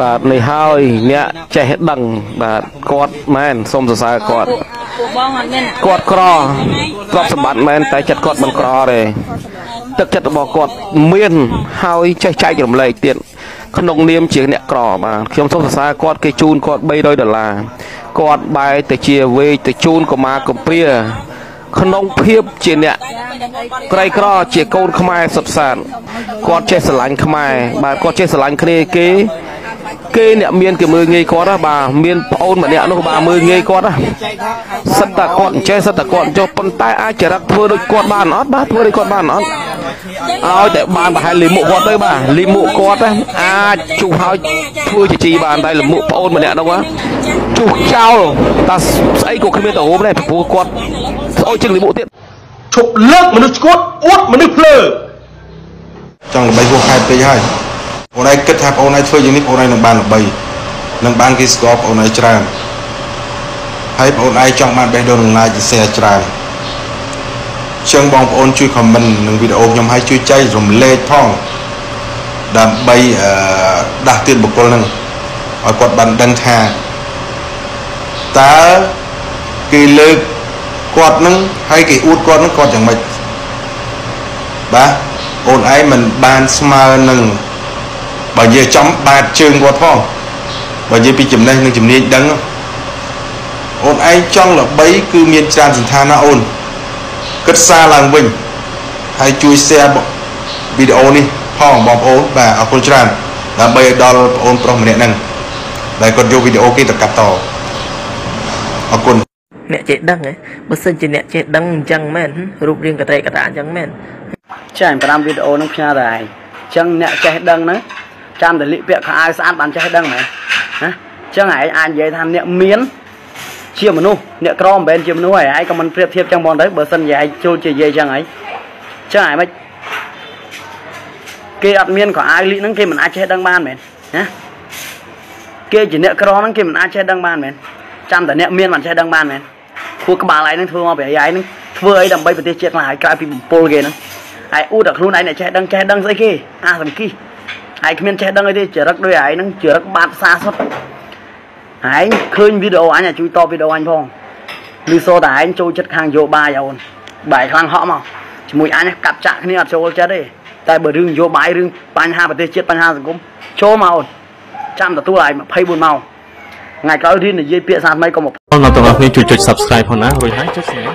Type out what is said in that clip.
បាទនេះហើយអ្នកចេះដឹងបាទគាត់មែនសូមសរសើរគាត់ពួកបងអត់មានគាត់ក្រទ្រព្យសម្បត្តិមែនតែចិត្តគាត់មិនក្រទេទឹកចិត្តរបស់គាត់មានហើយចេះចែករំលែកទៀតក្នុងនាមជាអ្នកក្របាទខ្ញុំសូមសរសើរគាត់គេជូនគាត់300ដុល្លារគាត់បែរទៅជាវេកទៅជូនកុមារកំព្រាក្នុងភាពជាអ្នកក្រីក្រជាកូនខ្មែរសុទ្ធសាធគាត់ចេះស្រឡាញ់ខ្មែរបាទគាត់ចេះស្រឡាញ់គ្នាគេ គេអ្នកមានគេមើលងាយគាត់ណាបាទមានប្អូនម្នាក់នោះបាទមើលងាយគាត់ណាសិតតែគាត់អញ្ចេះសិតតែគាត់ចុះប៉ុន្តែអាចចរិតធ្វើដូចគាត់បានអត់បាទធ្វើដូចគាត់បានអត់ឲ្យតែបានប្រហែលលីមុខគាត់ទៅបាទលីមុខគាត់ណាអាចជុះហើយធ្វើជាជីបានតែលីមុខប្អូនម្នាក់នោះណាជុះចោលតែស្អីក៏គ្មានទៅហូបដែរព្រោះគាត់ស្អុយជាងលីមុខទៀតឈប់លើកមនុស្សស្គួតអួតមនុស្សភ្លើចង់ល្បីហួសហេតុពេកហើយ បងឯងគិតថាបងឯងធ្វើយ៉ាងនេះបងឯងនឹងបានល្បីនឹងបានគេស្គាល់បងឯងច្រើនហើយបងឯងចង់បានបេះដូងនឹង like ជា share ច្រើនអញ្ចឹងបងប្អូនជួយ comment នឹងវីដេអូខ្ញុំឲ្យជួយចែករំលែកផងដើម្បីអឺដាស់តឿនបុគ្គលនឹងឲ្យគាត់បានដឹងថាតើគេលើកគាត់នឹងហើយគេអួតគាត់នឹងគាត់យ៉ាងម៉េចបាទអូនឯងមិនបានស្មើនឹង បើនិយាយចំបាតជើងគាត់ផងបើនិយាយពីចំណេះនិងជំនាញដឹងអូនឯងចង់ល្បីគឺមានច្រើនសន្តានណាអូនគិតសារឡើងវិញហើយជួយ share វីដេអូនេះផងបងប្អូនបាទអរគុណច្រើនដើម្បីឲ្យដល់បងប្អូនប្រុសម្នាក់ហ្នឹងដែលគាត់យកវីដេអូគេទៅកាត់តអរគុណអ្នកចេះដឹងហ៎បើសិនជាអ្នកចេះដឹងអញ្ចឹងមែនរូបរាងកត្រេកកតាអញ្ចឹងមែនចាញ់5វីដេអូនឹងផ្ញើទៅឯងអញ្ចឹងអ្នកចេះដឹងហ្នឹង ចាំតែលាកពាក់ខោអាវស្អាតបានចេះដឹងមែនណាអញ្ចឹងឯងអាចនិយាយថាអ្នកមានជាមនុស្សអ្នកក្រមិនមែនជាមនុស្សឯងឯងក៏មិនប្រៀបធៀបចឹងបងទៅបើសិនជាឯងចូលជានិយាយចឹងឯងអញ្ចឹងឯងមិនគេអត់មានខោអាវលីកហ្នឹងគេមិនអាចចេះដឹងបានមែនណាគេជាអ្នកក្រហ្នឹងគេមិនអាចចេះដឹងបានមែនចាំតែអ្នកមានបានចេះដឹងបានមែនពួកក្បាលឯងហ្នឹងធ្វើមកពីឯងហ្នឹងធ្វើអីដើម្បីប្រទេសជាតិខ្លះហើយក្រៅពីបំពល់គេហ្នឹងឯងអ៊ូតែខ្លួនឯងអ្នកចេះដឹងចេះដឹងស្អីគេអាសង្គី ឯងគ្មានចេះដឹងអីទេចរិតដូចឯងហ្នឹងចរិតបាតភាសាសុទ្ធឯងឃើញវីដេអូអញឲ្យជួយតបវីដេអូអញផងឬសូតែឯងចូលចិត្តខាងយោបាយអូនបែរខ្លាំងហក់មកជាមួយអញកាប់ចាក់គ្នាអត់ចូលចិត្តទេតែបើរឿងនយោបាយរឿងបញ្ហាប្រទេសជាតិបញ្ហាសង្គមចូលមកអូនចាំទទួលឯង24ម៉ោងថ្ងៃក្រោយរៀននិយាយពាក្យសាស្ត្រថ្មីក៏មកបងប្អូនទាំងអស់គ្នាជួយចុច Subscribe ផងណារួចហើយចុចសំណាញ់